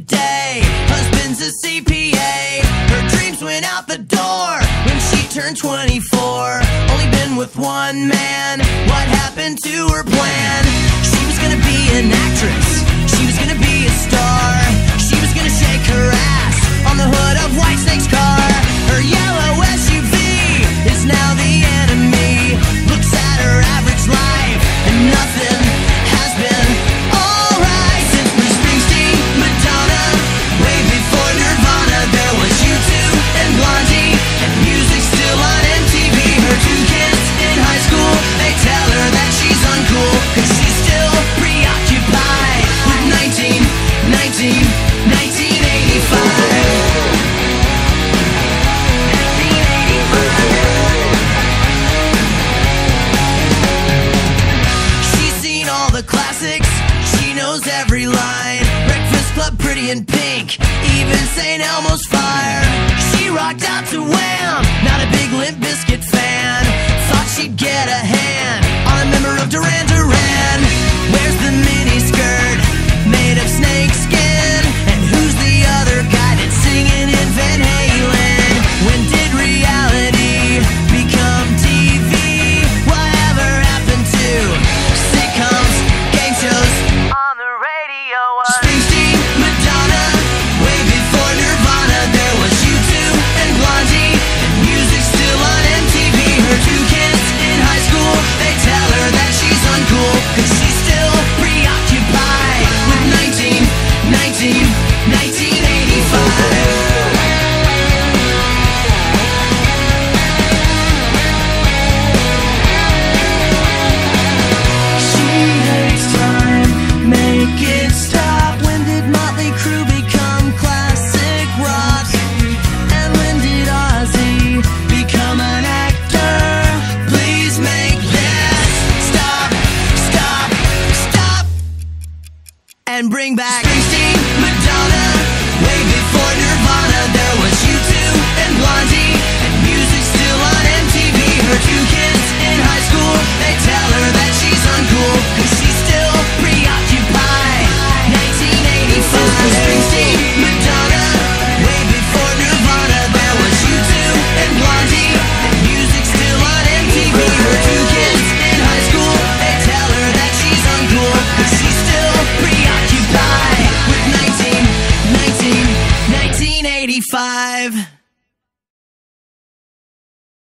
today. Husband's a CPA. Her dreams went out the door when she turned 24. Only been with one man. What happened to her plan? She was gonna be an actor. in pink, even St. Elmo's fire. She rocked out to Wham, not a big Limp Bizkit fan. Thought she'd get a ahead. and bring back. live.